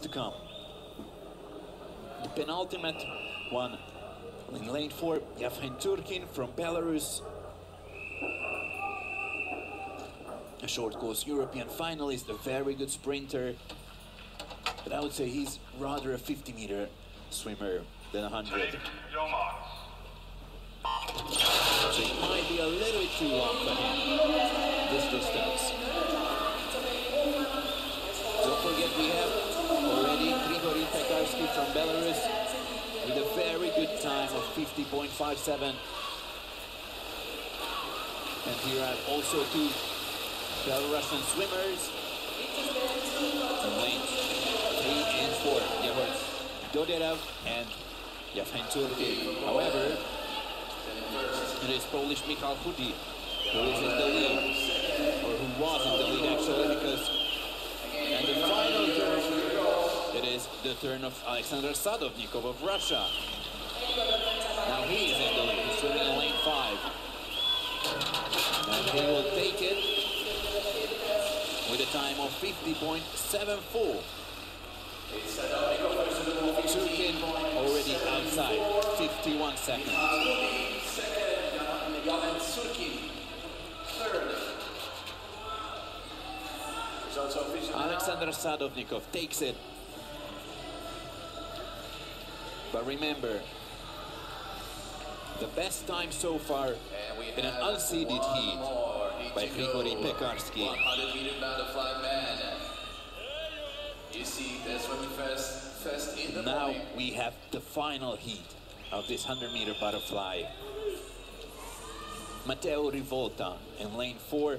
to come. The penultimate one in lane four, Yevhen Tsurkin from Belarus. A short course European finalist, a very good sprinter. But I would say he's rather a 50 meter swimmer than a 100. So it might be a little bit too long for him, this distance. Don't forget we have Pekarsky from Belarus with a very good time of 50.57. And here are also two Belarusian swimmers in lanes three and four. Yehor Doderov and Yevhen Tsurkin. However, it is Polish Michal Hudy who is in the lead, or who was in the lead actually, because and the final turn, it is the turn of Alexander Sadovnikov of Russia. Now he is in the lead, he's swimming in lane five. And he will take it with a time of 50.74. Tsurkin already outside, 51 seconds. Alexander Sadovnikov takes it. But remember, the best time so far in an unseeded heat by Grigory Pekarsky. 100 meter butterfly man. You see, that's when we first, first in the Now morning. we have the final heat of this 100 meter butterfly. Matteo Rivolta in lane four